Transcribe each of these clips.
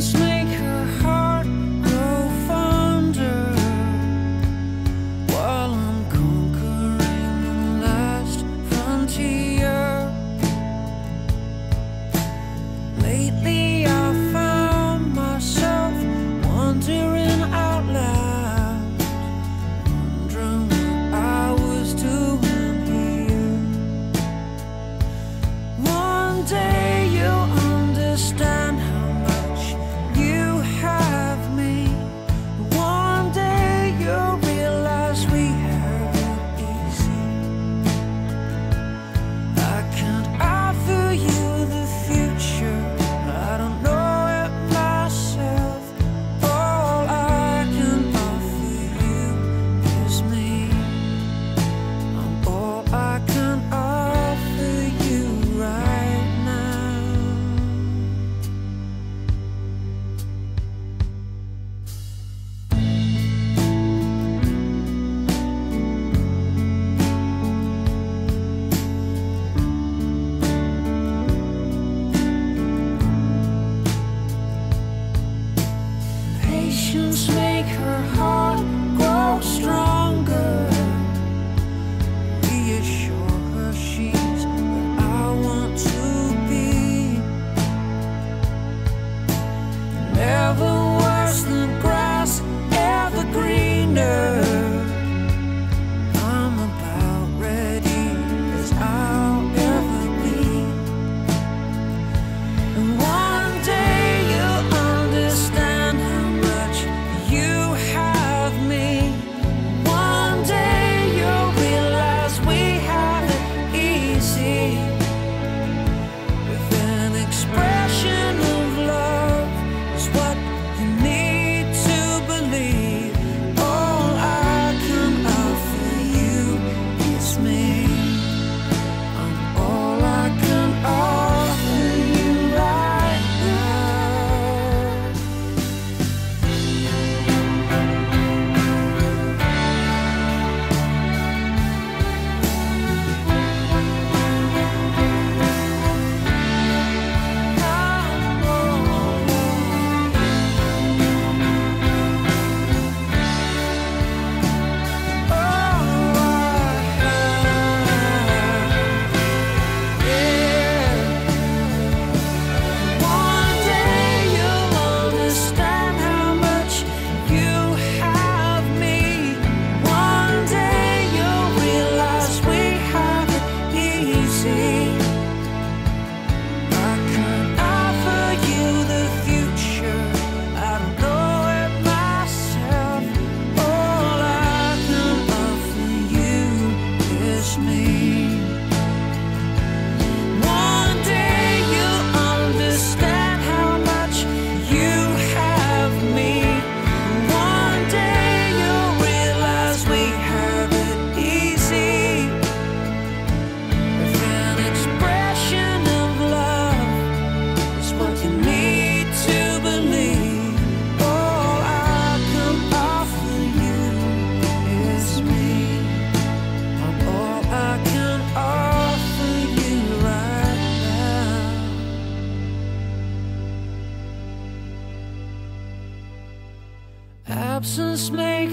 snake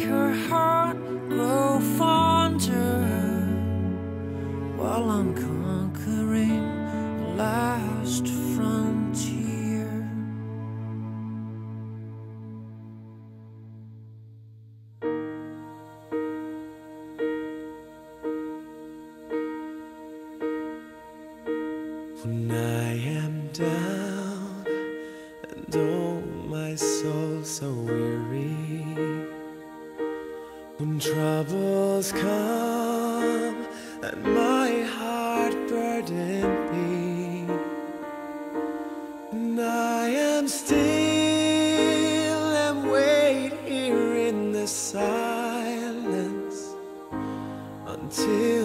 her heart grow fonder while I'm conquering the last frontier. When I am down and oh, my soul so weary. Troubles come and my heart burden me, and I am still and wait here in the silence until.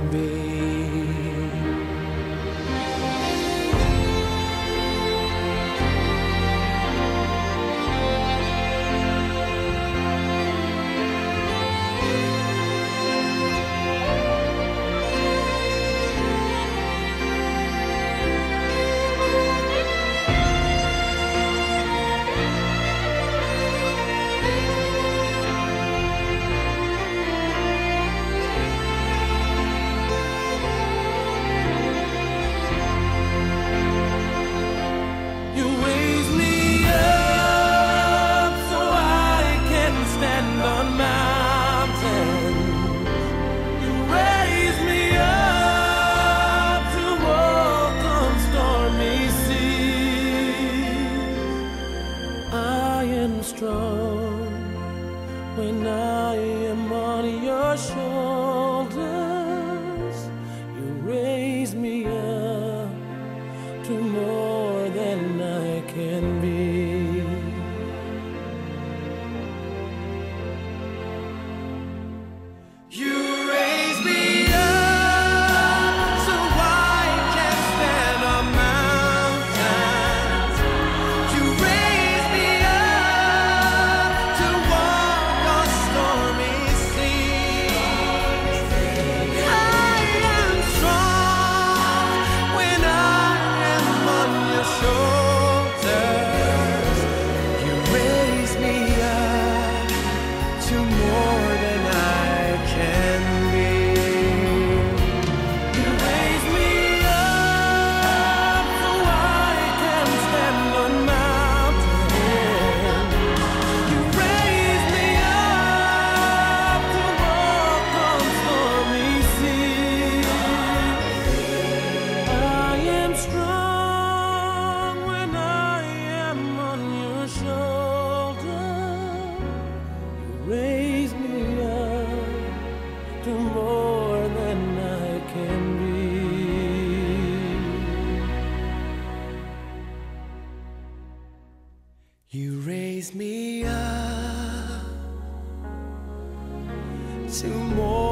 raise me up to more.